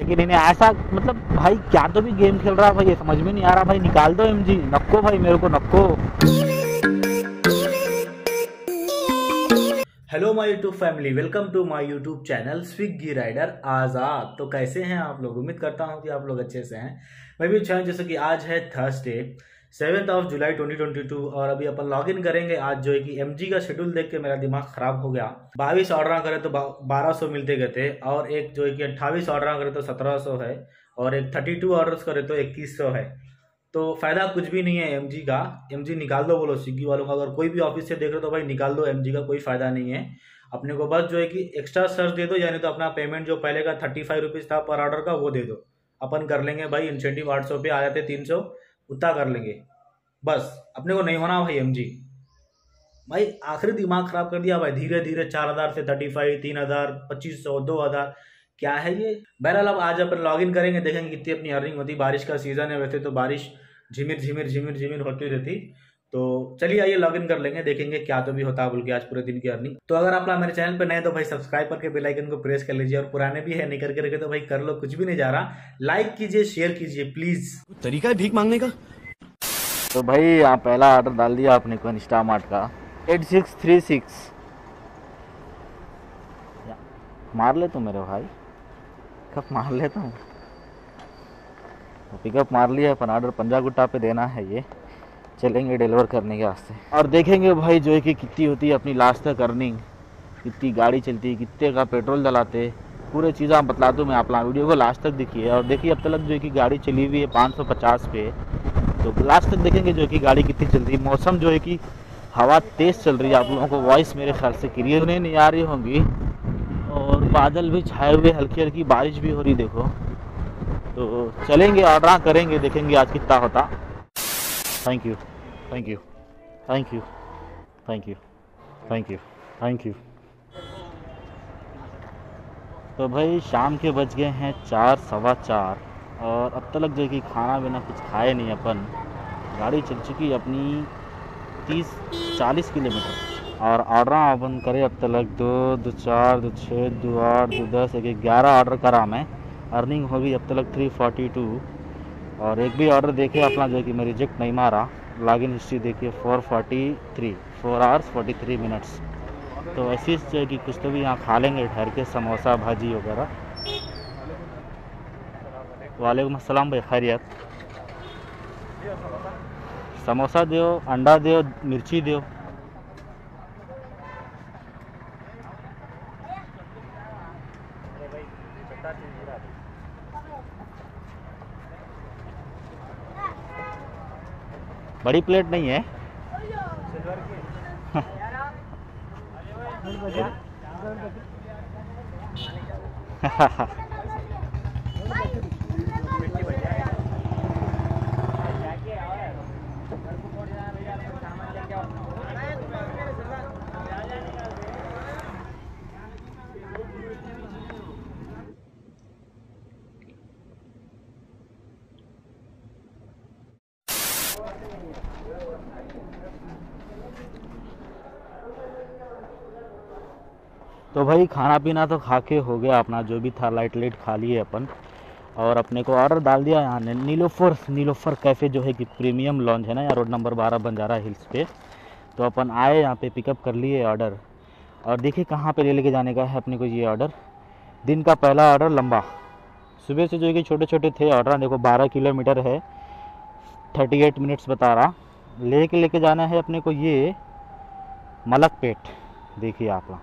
लेकिन इन्हें ऐसा मतलब भाई क्या तो भी गेम खेल रहा है भाई, ये समझ में नहीं आ रहा, भाई निकाल दो एम जी नक्को भाई मेरे को, नक्को। Hello my YouTube family welcome to my YouTube channel Swiggy rider Azad तो कैसे हैं आप लोग? उम्मीद करता हूँ कि आप लोग अच्छे से हैं। मैं भी अच्छा जैसे कि आज है थर्सडे सेवेंथ ऑफ़ जुलाई 2022 और अभी अपन लॉग इन करेंगे आज जो है कि एमजी का शेड्यूल देख के मेरा दिमाग खराब हो गया। बाईस ऑर्डर करे तो बारह सौ मिलते गए थे और एक जो है कि अट्ठाईस ऑर्डर करे तो सत्रह सौ है और एक थर्टी टू ऑर्डर करे तो इक्कीस सौ है। तो फ़ायदा कुछ भी नहीं है एमजी का। एमजी निकाल दो बोलो स्विगी वालों का। अगर कोई भी ऑफ़िस से देख रहे हो तो भाई निकाल दो एमजी का कोई फ़ायदा नहीं है। अपने को बस जो है कि एक्स्ट्रा सर्च दे दो, यानी तो अपना पेमेंट जो पहले का थर्टी फाइव रुपीज़ था पर ऑर्डर का वो दे दो। अपन कर लेंगे भाई इंसेंटिव आठ सौ पे आ जाते तीन सौ। उतना कर लेंगे। बस, अपने को नहीं होना भाई एम जी भाई, आखिरी दिमाग खराब कर दिया भाई। धीरे धीरे चार हज़ार से थर्टी फाइव तीन हज़ार, पच्चीस सौ, दो हज़ार। क्या है ये? बहरहाल, अब आज अपन लॉग इन करेंगे, देखेंगे कितनी अपनी अर्निंग होती। बारिश का सीज़न है वैसे तो बारिश झिमिर झिमिर झिमिर झिमिर होती रहती। तो चलिए आइए लॉग इन कर लेंगे देखेंगे क्या तो भी होता है बोल के आज पूरे दिन की अर्निंग तो अगर आप मेरे चैनल पर नए तो भाई सब्सक्राइब करके बेल आइकन को प्रेस कर लीजिए और पुराने भी है नहीं करके रखे तो भाई कर लो कुछ भी नहीं जा रहा। लाइक कीजिए शेयर कीजिए प्लीज़ तरीका है भीख मांगने का? तो भाई यहाँ पहला ऑर्डर डाल दिया आपने को इंस्टा मार्ट का। एट सिक्स थ्री सिक्स मार ले तू मेरे भाई। कब मार लेता हूँ। तो पिकअप मार लिया अपन ऑर्डर पंजा गुट्टा पे देना है ये। चलेंगे डिलीवर करने के वास्ते और देखेंगे भाई जो है कि कितनी होती है अपनी लास्ट तक अर्निंग कितनी गाड़ी चलती है, कितने का पेट्रोल डलाते पूरे चीज़ें आप बतला दूँ मैं आप वीडियो को लास्ट तक देखिए और देखिए अब तक जो है कि गाड़ी चली हुई है 550 पे। तो लास्ट तक देखेंगे जो है कि गाड़ी कितनी चल रही है। मौसम जो है कि हवा तेज़ चल रही है। आप लोगों को वॉइस मेरे ख्याल से क्लियर नहीं आ रही होंगी। और बादल भी छाए हुए, हल्की हल्की बारिश भी हो रही देखो। तो चलेंगे ऑर्डर करेंगे, देखेंगे आज कितना होता। Thank you thank you thank you thank you thank you thank you तो भाई, शाम के बज गए हैं चार, सवा चार, और अब तक जो है कि खाना बिना कुछ खाए नहीं अपन। गाड़ी चल चुकी अपनी तीस, चालीस किलोमीटर। और ऑर्डर अपन करे अब तक दो दो चार, दो छः, दो आठ, दो दस, एक ग्यारह ऑर्डर करा मैं। अर्निंग होगी अब तक थ्री फोर्टी टू और एक भी ऑर्डर देखे, अपना जो है कि मैं रिजेक्ट नहीं मारा। लॉगिन हिस्ट्री देखिए four forty three four hours forty three minutes तो ऐसी कि कुछ तो भी यहाँ खा लेंगे ठहर के समोसा, भाजी वगैरह। वालेकुम अस्सलाम भाई, खैरियत। समोसा दो, अंडा दो, मिर्ची दो। बड़ी प्लेट नहीं है हा। तो भाई खाना पीना तो खा के हो गया अपना, जो भी था लाइट लाइट खा लिए अपन। और अपने को ऑर्डर डाल दिया यहाँ ने। नीलोफर नीलोफर कैफ़े जो है कि प्रीमियम लॉन्च है ना, यहाँ रोड नंबर बारह बंजारा हिल्स पे। तो अपन आए, यहाँ पे पिकअप कर लिए ऑर्डर और देखिए कहाँ पे ले लेके जाने का है अपने को ये ऑर्डर दिन का पहला ऑर्डर लंबा। सुबह से जो है कि छोटे छोटे थे ऑर्डर देखो बारह किलोमीटर है। थर्टी एट मिनट्स बता रहा। ले लेके जाना है अपने को ये मलक देखिए आप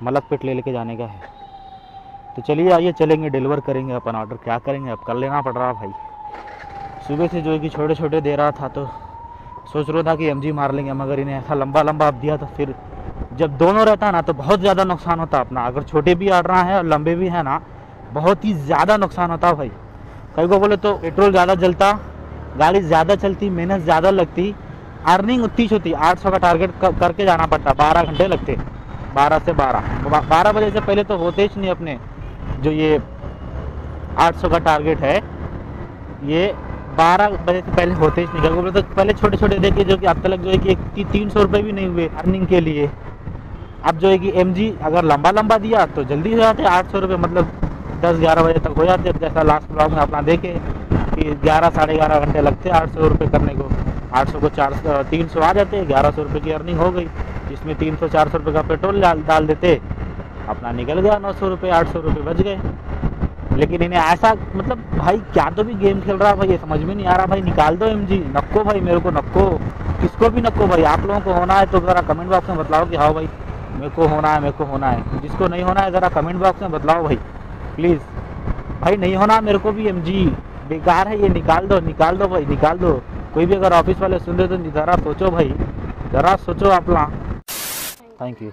मलक पेट ले लेके जाने का है। तो चलिए आइए, चलेंगे डिलीवर करेंगे अपन ऑर्डर क्या करेंगे? अब कर लेना पड़ रहा भाई। सुबह से जो है कि छोटे छोटे दे रहा था तो सोच रहा था कि एमजी मार लेंगे मगर इन्हें ऐसा लंबा लंबा अब दिया तो फिर जब दोनों रहता ना तो बहुत ज़्यादा नुकसान होता अपना। अगर छोटे भी आ रहा है और लंबे भी हैं ना, बहुत ही ज़्यादा नुकसान होता भाई। कई को बोले तो पेट्रोल ज़्यादा जलता, गाड़ी ज़्यादा चलती, मेहनत ज़्यादा लगती अर्निंग उतनी होती। आठ सौ का टारगेट करके जाना पड़ता, बारह घंटे लगते। बारह से बारह। बारह बजे से पहले तो होते ही नहीं अपने जो ये 800 का टारगेट है, ये 12 बजे से पहले होते ही नहीं बोले तो पहले छोटे छोटे देखिए जो कि अब तक जो है कि तीन सौ रुपये भी नहीं हुए अर्निंग के लिए। अब जो है कि एमजी अगर लंबा लंबा दिया तो जल्दी हो जाते आठ सौ रुपये मतलब दस ग्यारह बजे तक हो जाते। जैसा लास्ट ब्लॉग में अपना देखे कि ग्यारह, साढ़े ग्यारह घंटे लगते आठ सौ रुपये करने को। आठ सौ को चार तीन सौ आ जाते, ग्यारह सौ रुपये की अर्निंग हो गई। इसमें तीन सौ चार सौ रुपये का पेट्रोल डाल देते, अपना निकल गया नौ सौ रुपये आठ सौ रुपये बच गए। लेकिन इन्हें ऐसा मतलब भाई क्या तो भी गेम खेल रहा है भाई ये समझ में नहीं आ रहा, भाई निकाल दो एम जी नक्को भाई, मेरे को नक्को। किसको भी नक्को भाई, आप लोगों को होना है तो ज़रा कमेंट बॉक्स में बतलाओ कि हाँ भाई, मेरे को होना है, मेरे को होना है। जिसको नहीं होना है, ज़रा कमेंट बॉक्स में बतलाओ भाई प्लीज़ भाई नहीं होना, मेरे को भी एम जी बेकार है ये, निकाल दो निकाल दो भाई, निकाल दो। कोई भी अगर ऑफ़िस वाले सुन रहे तो ज़रा सोचो भाई, ज़रा सोचो अपना। थैंक यू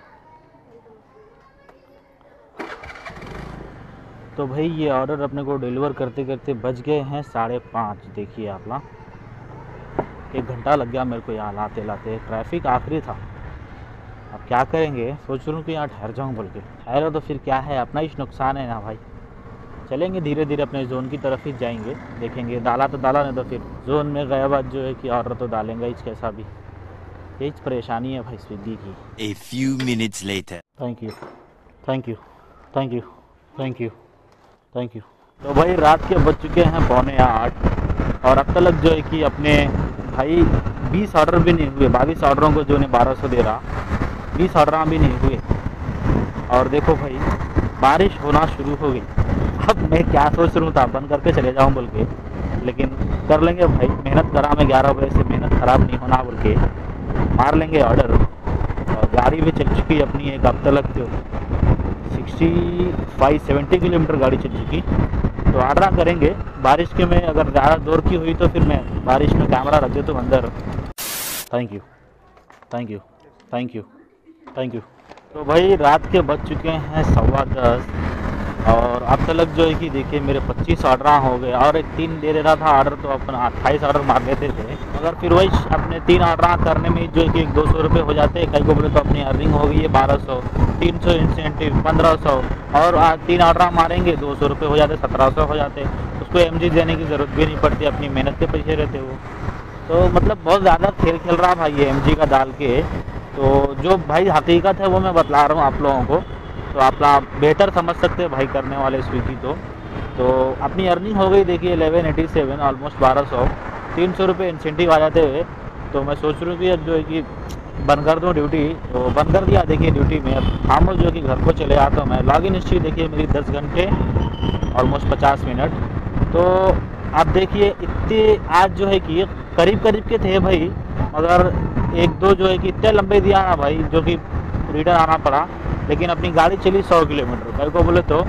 तो भाई ये ऑर्डर अपने को डिलीवर करते करते बज गए हैं साढ़े पाँच। देखिए आप ना, एक घंटा लग गया मेरे को यहाँ लाते लाते। ट्रैफ़िक आखिरी था। अब क्या करेंगे? सोच रहा हूँ कि यहाँ ठहर जाऊँ बोल के। ठहरो तो फिर क्या है? अपना ही नुकसान है ना भाई। चलेंगे धीरे धीरे अपने जोन की तरफ़ ही जाएँगे। देखेंगे। डाला तो डाला नहीं तो फिर जोन में गया बात जो है कि ऑर्डर तो डालेंगे ही कैसा भी। यही परेशानी है भाई स्विगी की। A few minutes later. Thank you thank you thank you thank you thank you तो भाई रात के बज चुके हैं पौने आठ और अब तक जो है कि अपने भाई बीस ऑर्डर भी नहीं हुए बाईस ऑर्डरों को जो ने बारह सौ दे रहा बीस ऑर्डर भी नहीं हुए। और देखो भाई बारिश होना शुरू हो गई। अब मैं क्या सोच रहा हूँ था बंद करके चले जाऊँ बोल के। लेकिन कर लेंगे भाई मेहनत करा मैं ग्यारह बजे से मेहनत ख़राब नहीं होना बोल के। मार लेंगे ऑर्डर और गाड़ी भी चल चुकी है अपनी, एक तक जो सिक्सटी फाइव सेवेंटी किलोमीटर गाड़ी चल चुकी। तो ऑर्डर करेंगे। बारिश के में अगर ज़्यादा ज़ोर की हुई तो फिर मैं बारिश में कैमरा रख देता हूँ अंदर। Thank you thank you thank you thank you तो भाई रात के बज चुके हैं सवा दस। और अब तक जो है कि देखिए, मेरे 25 ऑर्डर हो गए और एक तीन दे रहा था ऑर्डर तो अपन अट्ठाईस ऑर्डर मार लेते थे। मगर फिर वही अपने तीन ऑर्डर करने में जो है कि दो सौ रुपये हो जाते हैं। कई को बोले तो अपनी अर्निंग हो गई है बारह सौ, तीन सौ इंसेंटिव पंद्रह सौ। और तीन ऑर्डर मारेंगे, दो सौ रुपये हो जाते, सत्रह सौ हो जाते। उसको एमजी देने की ज़रूरत भी नहीं पड़ती, अपनी मेहनत के पैसे रहते वो तो मतलब बहुत ज़्यादा खेल खेल रहा भाई ये एमजी का डाल के। तो जो भाई हकीकत है, वो मैं बतला रहा हूँ आप लोगों को। तो आप बेहतर समझ सकते हैं भाई करने वाले स्विगी तो तो अपनी अर्निंग हो गई, देखिए एलेवन एटी सेवन ऑलमोस्ट बारह सौ। तीन सौ रुपये इंसेंटिव आ जाते हुए तो मैं सोच रहा हूँ कि अब जो है कि बंद कर दूँ ड्यूटी तो बंद कर दिया, देखिए ड्यूटी में अब खामोश जो कि घर को चले आता हूँ। मैं लॉग इन हिस्ट्री देखिए मेरी दस घंटे ऑलमोस्ट पचास मिनट तो आप देखिए इतने आज जो है कि करीब करीब के थे भाई, मगर एक दो जो है कि इतने लंबे दिया ना भाई, जो कि रिटर्न आना पड़ा। लेकिन अपनी गाड़ी चली सौ किलोमीटर। कई को बोले तो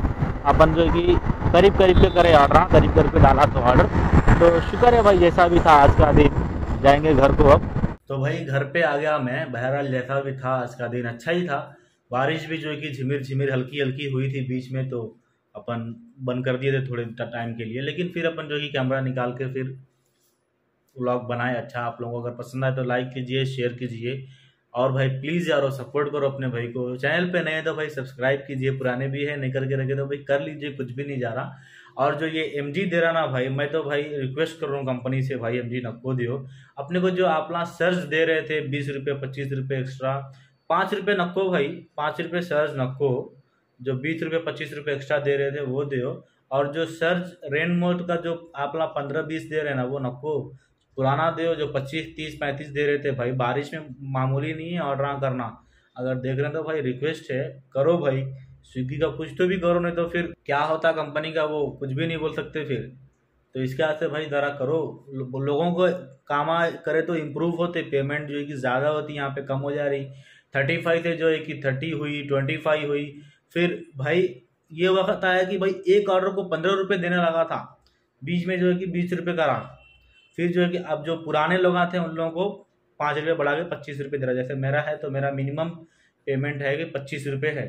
अपन जो कि करीब करीब के करे ऑर्डर करीब करके डाला तो ऑर्डर तो शुक्र है भाई, जैसा भी था, आज का दिन। जाएँगे घर को अब। तो भाई, घर पे आ गया मैं। बहरहाल, जैसा भी था, आज का दिन अच्छा ही था। बारिश भी जो कि झिमिर झिमिर हल्की हल्की हुई थी बीच में तो अपन बंद कर दिए थे थोड़े टाइम के लिए। लेकिन फिर अपन जो कि कैमरा निकाल के फिर व्लॉग बनाए। अच्छा आप लोगों को अगर पसंद आए तो लाइक कीजिए शेयर कीजिए। और भाई प्लीज़ यारो सपोर्ट करो अपने भाई को। चैनल पे नए तो भाई सब्सक्राइब कीजिए, पुराने भी है, नहीं करके रखे तो भाई, कर लीजिए, कुछ भी नहीं जा रहा। और जो ये एम जी दे रहा ना भाई, मैं तो भाई रिक्वेस्ट कर रहा हूँ कंपनी से, भाई एम जी नको दियो। अपने को जो आप लोग सर्च दे रहे थे, बीस रुपये, पच्चीस रुपये एक्स्ट्रा पाँच रुपये नको भाई, पाँच रुपये सर्च नको जो बीस रुपये, पच्चीस रुपये एक्स्ट्रा दे रहे थे, वो दो और जो सर्च रेन मोड का जो आप लोग पंद्रह बीस दे रहे ना, वो नको पुराना दो जो पच्चीस तीस पैंतीस दे रहे थे भाई बारिश में मामूली नहीं है ऑर्डर करना। अगर देख रहे हैं तो भाई रिक्वेस्ट है करो भाई। स्विगी का कुछ तो भी करो नहीं तो फिर क्या होता कंपनी का वो? कुछ भी नहीं बोल सकते फिर। तो इसके वास्ते भाई ज़रा करो। लो, लोगों को काम करे तो इम्प्रूव होते। पेमेंट जो है कि ज़्यादा होती यहाँ पे कम हो जा रही। थर्टी फाइव से जो है कि थर्टी हुई ट्वेंटी फाइव हुई। फिर भाई ये वक्त आया कि भाई एक ऑर्डर को पंद्रह रुपये देने लगा था। बीच में जो है कि बीस रुपये का रहा। फिर जो है कि अब जो पुराने लोग आते हैं, उन लोगों को पाँच रुपये बढ़ा के पच्चीस रुपये दे रहा जैसे मेरा है तो मेरा मिनिमम पेमेंट है कि पच्चीस रुपये है।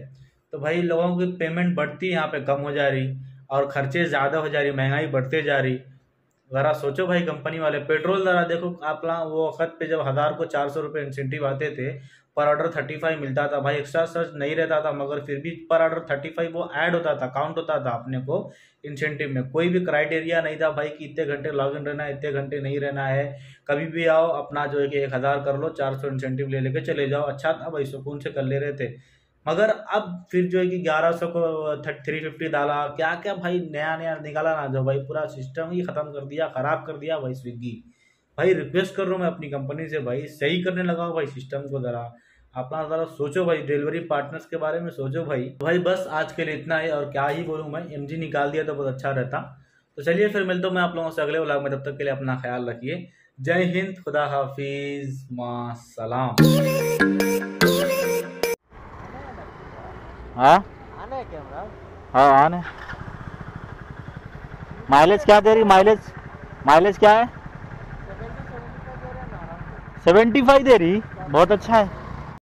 तो भाई, लोगों की पेमेंट बढ़ती यहाँ पे, कम हो जा रही और खर्चे ज़्यादा हो जा रही, महँगाई बढ़ते जा रही। ज़रा सोचो भाई कंपनी वाले पेट्रोल ज़रा देखो, आप वो वक्त पे जब हज़ार को चार सौ रुपये इंसेंटिव आते थे पर ऑर्डर थर्टी फाइव मिलता था। भाई एक्स्ट्रा सर्च नहीं रहता था, मगर फिर भी पर ऑर्डर थर्टी फाइव वो ऐड होता था काउंट होता था अपने को इंसेंटिव में। कोई भी क्राइटेरिया नहीं था भाई कि इतने घंटे लॉग इन रहना है, इतने घंटे नहीं रहना है। कभी भी आओ, अपना जो है कि एक हज़ार कर लो, चार सौ इंसेंटिव ले लेके चले जाओ। अच्छा था भाई, सुकून से कर ले रहे थे। मगर अब फिर जो है कि ग्यारह सौ को थ्री फिफ्टी डाला। क्या क्या भाई नया नया निकाला ना जो भाई पूरा सिस्टम ही खत्म कर दिया, खराब कर दिया भाई स्विगी भाई रिक्वेस्ट कर रहा हूँ मैं अपनी कंपनी से, भाई सही करने लगा भाई सिस्टम को ज़रा। अपना ज़रा सोचो भाई डिलीवरी पार्टनर्स के बारे में सोचो भाई। भाई बस आज के लिए इतना ही और क्या ही बोलूँ मैं एमजी निकाल दिया तो बहुत अच्छा रहता। तो चलिए फिर मिलता हूँ मैं आप लोगों से अगले व्लॉग में तब तक के लिए अपना ख्याल रखिए। जय हिंद खुदा हाफिज माँ सलाम हाँ? आना है कैमरा हाँ आने। माइलेज क्या दे रही? माइलेज माइलेज क्या है? सेवेंटी फाइव दे रही? बहुत अच्छा है।